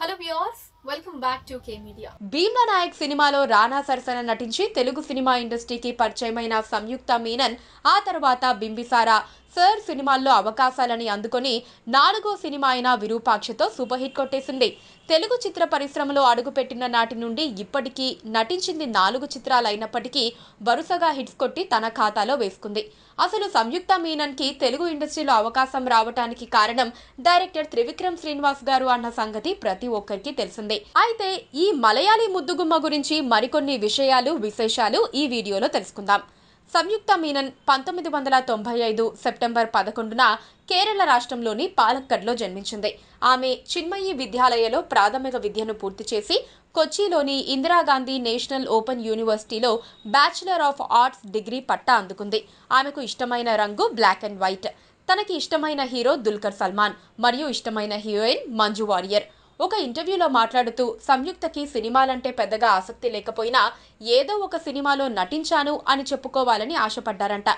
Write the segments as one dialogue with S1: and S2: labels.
S1: Hello viewers, welcome back to K media
S2: Bheemla Nayak సినిమాలో రానా సరసన నటించి తెలుగు సినిమా ఇండస్ట్రీకి పరిచయమైన సంయుక్త మీనన్ ఆ తర్వాత బింబిసారా. సర్ సినిమాల్లో అవకాశాలని అందుకొని నాలుగో సినిమా అయిన విరూపాక్షతో సూపర్ హిట్ కొట్టేసింది. తెలుగు చిత్ర పరిశ్రమలో అడుగుపెట్టిన నాటి నుండి ఇప్పటికీ నటించింది నాలుగు చిత్రాలు అయినప్పటికీ వరుసగా హిట్స్ కొట్టి తన ఖాతాలో వేసుకుంది. అసలు సంయుక్త మీనన్కి తెలుగు ఇండస్ట్రీలో అవకాశం రావటానికి కారణం డైరెక్టర్ త్రివిక్రమ్ శ్రీనివాస్ గారు అన్న సంగతి ప్రతి ఒక్కరికి తెలిసింది. అయితే ఈ మలయాళీ ముద్దుగుమ్మ గురించి మరికొన్ని విషయాలు విశేషాలు ఈ వీడియోలో తెలుసుకుందాం. సంయుక్త మీనన్ పంతొమ్మిది వందల తొంభై ఐదు సెప్టెంబర్ పదకొండున కేరళ రాష్ట్రంలోని పాలక్కడ్లో జన్మించింది. ఆమె చిన్మయి విద్యాలయలో ప్రాథమిక విద్యను పూర్తి చేసి కొచ్చిలోని ఇందిరాగాంధీ నేషనల్ ఓపెన్ యూనివర్సిటీలో బ్యాచిలర్ ఆఫ్ ఆర్ట్స్ డిగ్రీ పట్టా అందుకుంది. ఆమెకు ఇష్టమైన రంగు బ్లాక్ అండ్ వైట్. తనకి ఇష్టమైన హీరో దుల్కర్ సల్మాన్ మరియు ఇష్టమైన హీరోయిన్ మంజు వారియర్. ఒక ఇంటర్వ్యూలో మాట్లాడుతూ సంయుక్తకి సినిమాలంటే పెద్దగా ఆసక్తి లేకపోయినా ఏదో ఒక సినిమాలో నటించాను అని చెప్పుకోవాలని ఆశపడ్డారంట.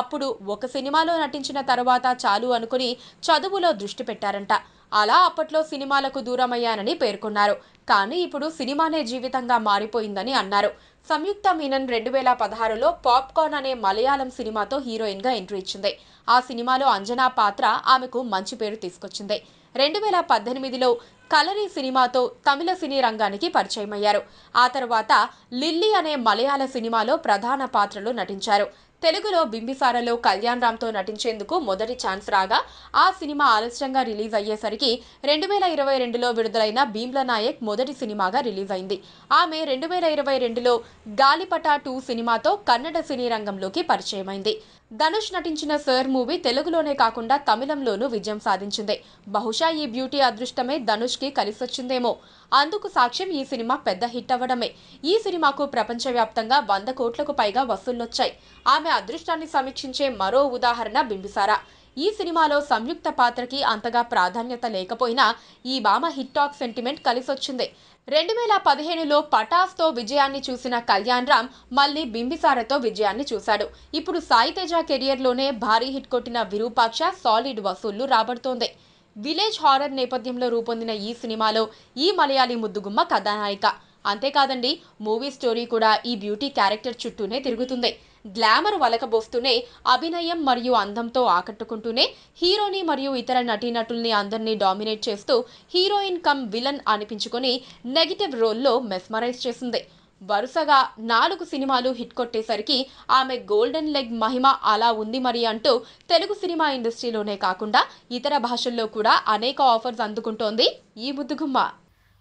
S2: అప్పుడు ఒక సినిమాలో నటించిన తర్వాత చాలు అనుకుని చదువులో దృష్టి పెట్టారంట. అలా అప్పట్లో సినిమాలకు దూరమయ్యానని పేర్కొన్నారు. కానీ ఇప్పుడు సినిమానే జీవితంగా మారిపోయిందని అన్నారు. సంయుక్త మీనన్ రెండు వేల పదహారులో పాప్కార్న్ అనే మలయాళం సినిమాతో హీరోయిన్గా ఎంట్రీ ఇచ్చింది. ఆ సినిమాలో అంజనా పాత్ర ఆమెకు మంచి పేరు తీసుకొచ్చింది. రెండు వేల పద్దెనిమిదిలో కలరీ సినిమాతో తమిళ సినీ రంగానికి పరిచయమయ్యారు. ఆ తర్వాత లిల్లీ అనే మలయాళ సినిమాలో ప్రధాన పాత్రలో నటించారు. తెలుగులో బింబిసారలో కళ్యాణ్ రామ్తో నటించేందుకు మొదటి ఛాన్స్ రాగా ఆ సినిమా ఆలస్యంగా రిలీజ్ అయ్యేసరికి రెండు వేల ఇరవై రెండులో విడుదలైన భీమ్ల నాయక్ మొదటి సినిమాగా రిలీజ్ అయింది. ఆమె రెండు వేల ఇరవై రెండులో గాలిపటా టూ సినిమాతో కన్నడ సినీ రంగంలోకి పరిచయమైంది. ధనుష్ నటించిన సర్ మూవీ తెలుగులోనే కాకుండా తమిళంలోనూ విజయం సాధించింది. బహుశా ఈ బ్యూటీ అదృష్టమే ధనుష్కి కలిసొచ్చిందేమో. అందుకు సాక్ష్యం ఈ సినిమా పెద్ద హిట్ అవ్వడమే. ఈ సినిమాకు ప్రపంచవ్యాప్తంగా వంద కోట్లకు పైగా వసూళ్ళొచ్చాయి. ఆమె అదృష్టాన్ని సమీక్షించే మరో ఉదాహరణ బింబిసారా. ఈ సినిమాలో సంయుక్త పాత్రకి అంతగా ప్రాధాన్యత లేకపోయినా ఈ భామ హిట్ టాక్ సెంటిమెంట్ కలిసొచ్చింది. రెండు వేల పదిహేనులో పటాస్తో విజయాన్ని చూసిన కళ్యాణ్ రామ్ మళ్ళీ బింబిసారతో విజయాన్ని చూశాడు. ఇప్పుడు సాయితేజ కెరియర్లోనే భారీ హిట్ కొట్టిన విరూపాక్ష సాలిడ్ వసూళ్ళు రాబడుతోంది. విలేజ్ హారర్ నేపథ్యంలో రూపొందిన ఈ సినిమాలో ఈ మలయాళీ ముద్దుగుమ్మ కథానాయిక. అంతేకాదండి మూవీ స్టోరీ కూడా ఈ బ్యూటీ క్యారెక్టర్ చుట్టూనే తిరుగుతుంది. గ్లామర్ వలకబోస్తూనే అభినయం మరియు అందంతో ఆకట్టుకుంటూనే హీరోని మరియు ఇతర నటీనటుల్ని అందరినీ డామినేట్ చేస్తూ హీరోయిన్ కమ్ విలన్ అనిపించుకొని నెగిటివ్ రోల్లో మెస్మరైజ్ చేసింది. వరుసగా నాలుగు సినిమాలు హిట్ కొట్టేసరికి ఆమె గోల్డెన్ లెగ్ మహిమ అలా ఉంది మరి అంటూ తెలుగు సినిమా ఇండస్ట్రీలోనే కాకుండా ఇతర భాషల్లో కూడా అనేక ఆఫర్స్ అందుకుంటోంది ఈ ముద్దుగుమ్మ.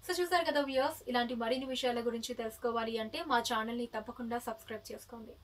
S1: సో చూసారు కదా వ్యూస్ ఇలాంటి మరిన్ని విషయాల గురించి తెలుసుకోవాలి అంటే మా ఛానల్ని తప్పకుండా సబ్స్క్రైబ్ చేసుకోండి.